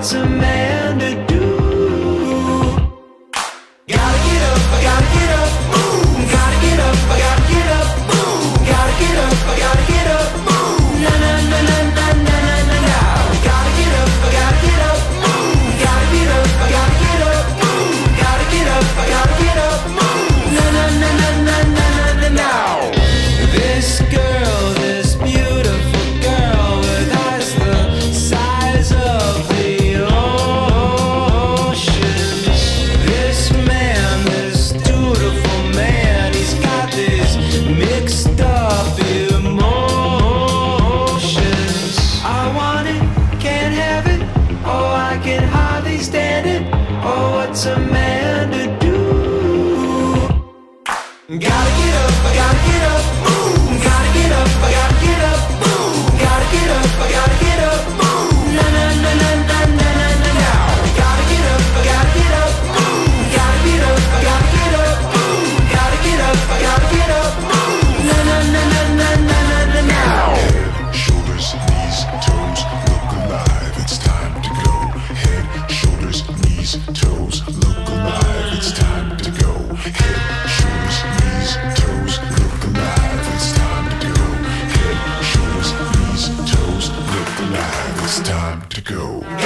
It's amazing. Standing. Oh, what's a man? time to go.